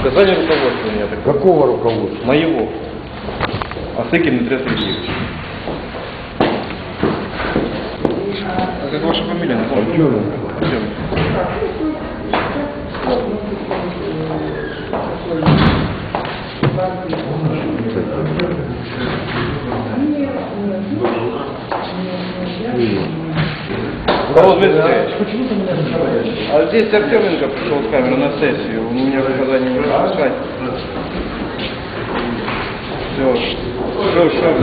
Сказали руководство меня так. Какого руководства? Моего. Асыкин Дмитрий Сергеевич. А как ваша фамилия? Назовите. Артеменко. Артем. Павел Дмитриевич, а здесь Артеменко пришел с камеры на сессию, у меня показания не пропускать. Все, все, все.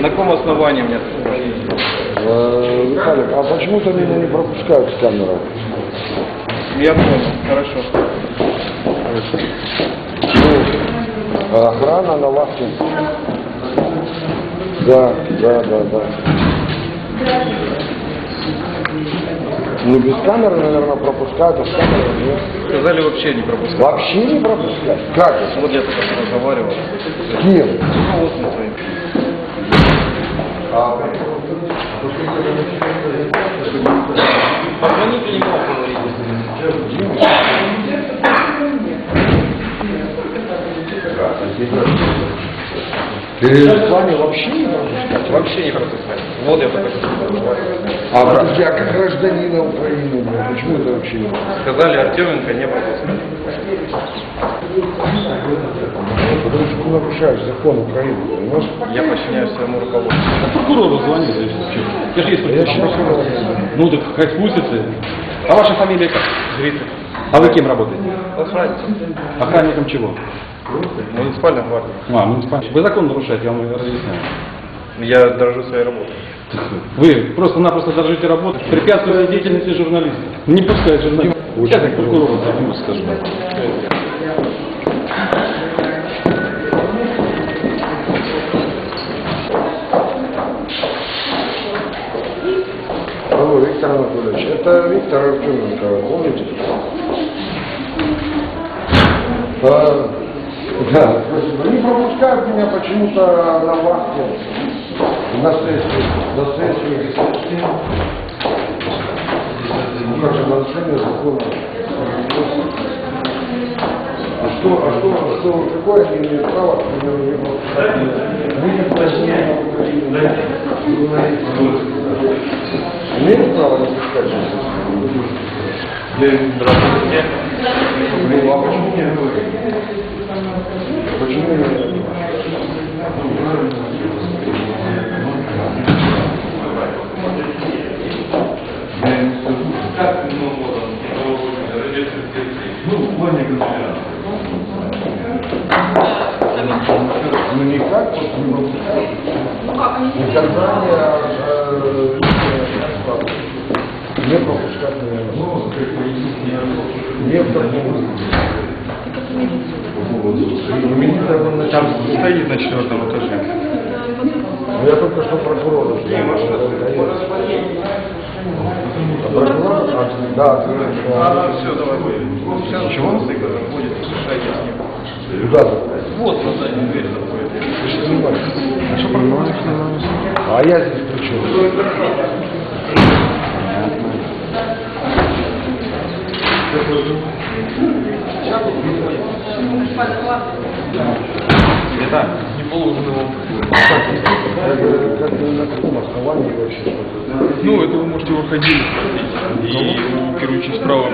На каком основании меня спрашивают? Э, Виталик, а почему-то меня не пропускают с камеры. Я понял, хорошо. Ну, охрана на вахте. Да, да, да, да. Ну, без камеры, наверное, пропускают, а с камерой нет. Сказали вообще не пропускать. Вообще не пропускают? Как это? Вот я только что разговаривал. С кем? С руководством своим. А, Позвоните, не говорить. Перед вами вообще не пропускают? Вообще не пропускать. Вот я только. А подожди, а как гражданина Украины, блин, почему это вообще не? Сказали Артеменко не пропускать. Потому что ты нарушаешь закон Украины, понимаешь? Я подчиняюсь своему руководству. Прокурору звони, здесь. Я же есть Я прокурор. сейчас прокурор. Ну так хоть спустится. А ваша фамилия как? Грицев. А вы кем работаете? Охранником. Охранником чего? Муниципальная гвардия. А, муниципальный. Вы закон нарушаете, я вам разъясняю. Я дорожу своей работой. Вы просто-напросто дорожите работу, препятствуете деятельности журналиста. Не пускает журналист. Сейчас я прокурору скажу. Алло, Виктор Анатольевич, это Виктор Артеменко, помните? А, да, спасибо. Не пропускают меня почему-то на вахте, на сессию, на сессию. Ну как же, нарушение закона. А что, а что, а что, какое они имеют право, что меня не не позднее на Украину. Имеют право не пускать? Здравствуйте. Ну, а почему не Почему Ну никак, вот не пропускают. Указания э, не пропускать, наверное. Не в таком Министр вон на Там стоит на четвертом этаже. Ну, Я только что прокурора. Прокурор? Да, А, все, давай. Сейчас чего? Будет, решайте с ним. Куда ты? Вот, на заднюю дверь заходит. Ты же снимаешь. А что понимаешь? А я здесь при чем? Это говорю, как бы на каком основании вообще что-то? Ну, это вы можете выходить и керуючись правом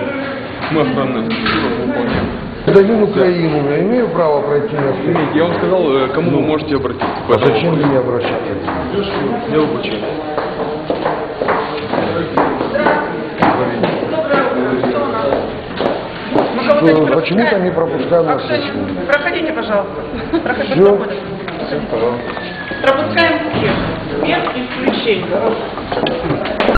мы охранная структура выполняем. Гражданин Украины, я имею право пройти на? Нет, я вам сказал, э, кому вы можете обратиться. А зачем мне обращаться? Я выбачаю. Что, Почему-то не пропускаю на сессию. Проходите, пожалуйста. Проходите, Всё. Проходите. Пропускаем всех, без исключения.